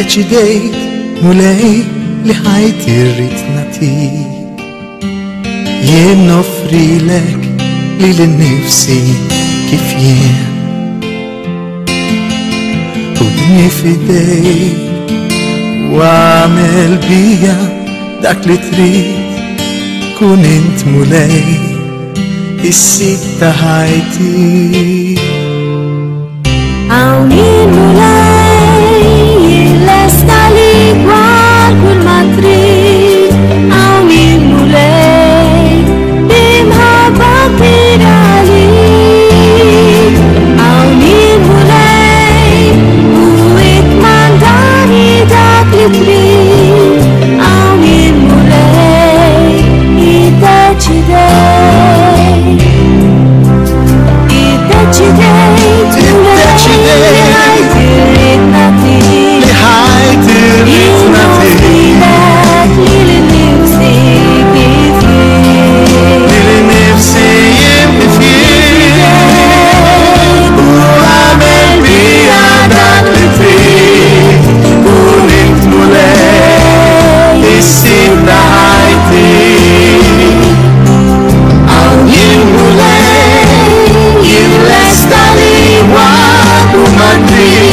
deċidejt mulej li ħajt irrit natik jien offri lek li l-nifsi kif jien u dni fidej u għamel bija dak li trit kun int mulej is-sit ta' ħajti Għawnin igual uma